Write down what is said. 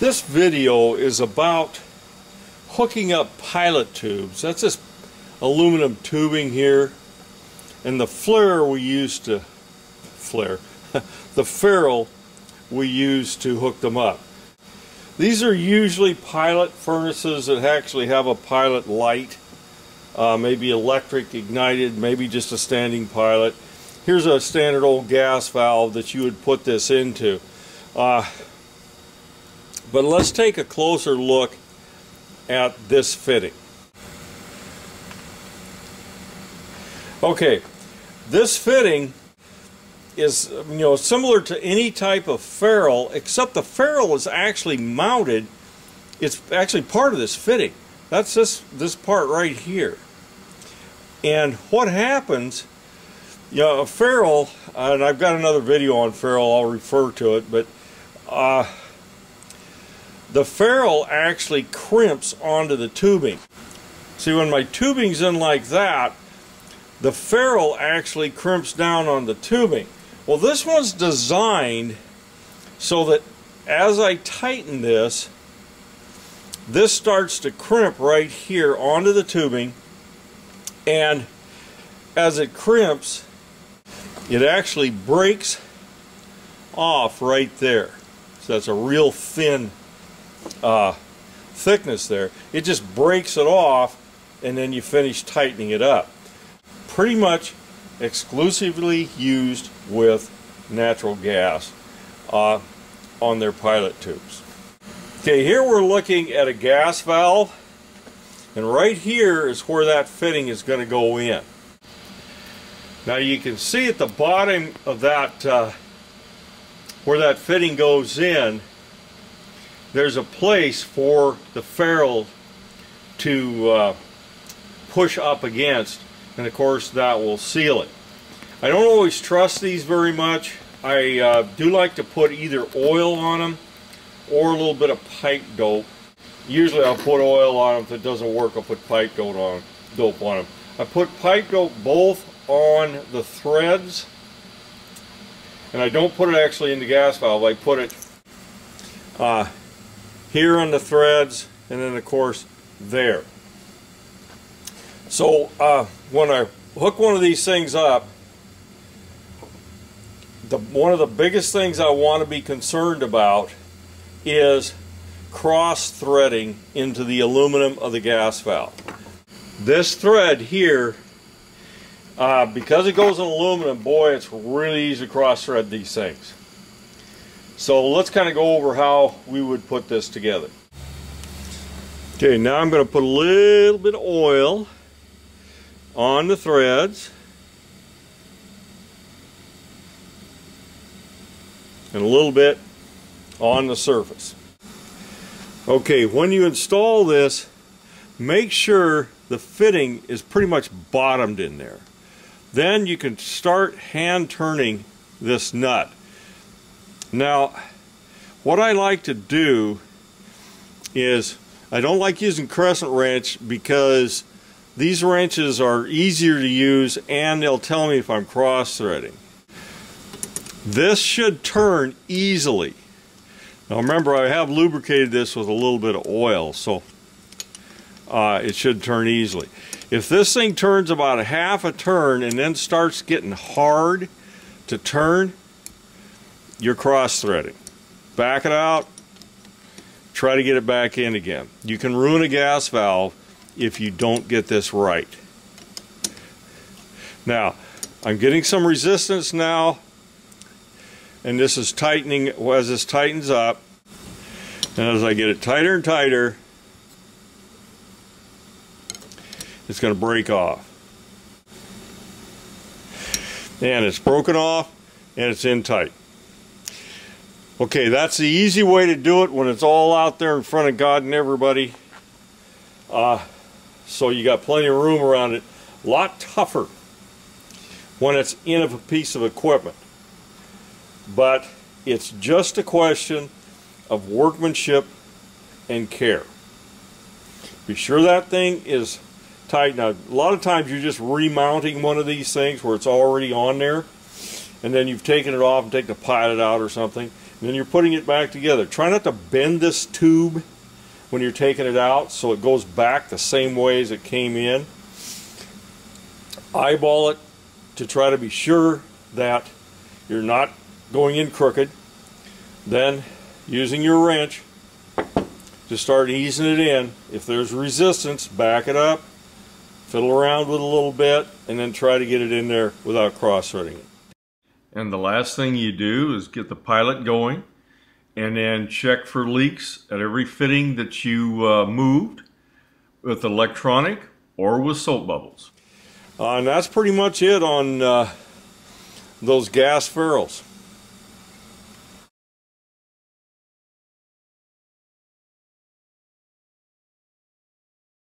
This video is about hooking up pilot tubes. That's this aluminum tubing here. And the flare we use to, flare, the ferrule we use to hook them up. These are usually pilot furnaces that actually have a pilot light, uh, maybe electric ignited, maybe just a standing pilot. Here's a standard old gas valve that you would put this into. Uh, but let's take a closer look at this fitting. Okay, this fitting is you know similar to any type of ferrule except the ferrule is actually mounted. It's actually part of this fitting. That's this this part right here. And what happens you know a ferrule and I've got another video on ferrule I'll refer to it but uh, the ferrule actually crimps onto the tubing. See, when my tubing's in like that, the ferrule actually crimps down on the tubing. Well, this one's designed so that as I tighten this, this starts to crimp right here onto the tubing and as it crimps, it actually breaks off right there. So that's a real thin uh, thickness there. It just breaks it off and then you finish tightening it up. Pretty much exclusively used with natural gas uh, on their pilot tubes. Okay, here we're looking at a gas valve and right here is where that fitting is going to go in. Now you can see at the bottom of that, uh, where that fitting goes in, there's a place for the ferrule to uh, push up against and of course that will seal it. I don't always trust these very much. I uh, do like to put either oil on them or a little bit of pipe dope. Usually I'll put oil on them. If it doesn't work, I'll put pipe dope on, dope on them. I put pipe dope both on the threads and I don't put it actually in the gas valve. I put it uh, here on the threads, and then of course there. So uh, when I hook one of these things up, the, one of the biggest things I want to be concerned about is cross threading into the aluminum of the gas valve. This thread here, uh, because it goes in aluminum, boy, it's really easy to cross thread these things. So let's kind of go over how we would put this together. Okay, now I'm going to put a little bit of oil on the threads. And a little bit on the surface. Okay, when you install this, make sure the fitting is pretty much bottomed in there. Then you can start hand turning this nut. Now, what I like to do is I don't like using crescent wrench because these wrenches are easier to use and they'll tell me if I'm cross threading. This should turn easily. Now remember I have lubricated this with a little bit of oil so uh, it should turn easily. If this thing turns about a half a turn and then starts getting hard to turn, you're cross threading. Back it out, try to get it back in again. You can ruin a gas valve if you don't get this right. Now, I'm getting some resistance now, and this is tightening as this tightens up. And as I get it tighter and tighter, it's going to break off. And it's broken off, and it's in tight. Okay, that's the easy way to do it when it's all out there in front of God and everybody. Uh, so you got plenty of room around it. A lot tougher when it's in a piece of equipment. But it's just a question of workmanship and care. Be sure that thing is tight. Now, a lot of times you're just remounting one of these things where it's already on there, and then you've taken it off and taken the pilot out or something And then you're putting it back together. Try not to bend this tube when you're taking it out so it goes back the same way as it came in. Eyeball it to try to be sure that you're not going in crooked. Then using your wrench to start easing it in. If there's resistance, back it up, fiddle around with it a little bit, and then try to get it in there without cross-threading it. And the last thing you do is get the pilot going and then check for leaks at every fitting that you uh, moved with electronic or with soap bubbles. Uh, and that's pretty much it on uh, those gas ferrules.